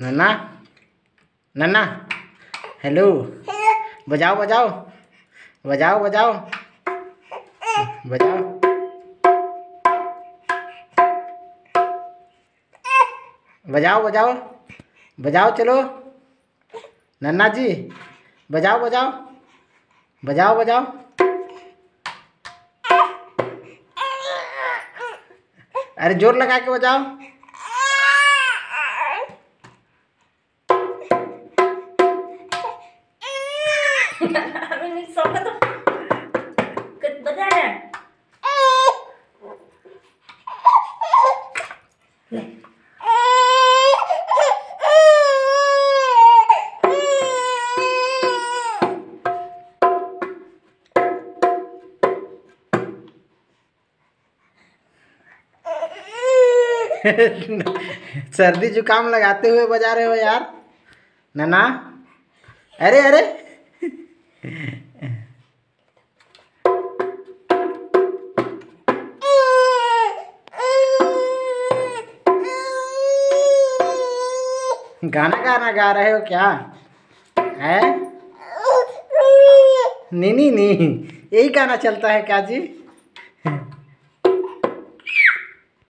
नन्ना नन्ना हेलो, बजाओ बजाओ बजाओ बजाओ बजाओ। बजाओ बजाओ बजाओ, चलो। नन्ना जी, बजाओ बजाओ बजाओ बजाओ। अरे ज़ोर लगा के बजाओ। सर्दी जुकाम लगाते हुए बजा रहे हो यार नन्ना अरे अरे! गाना गाना गा रहे हो क्या? है? नहीं नहीं नहीं यही गाना चलता है क्या जी?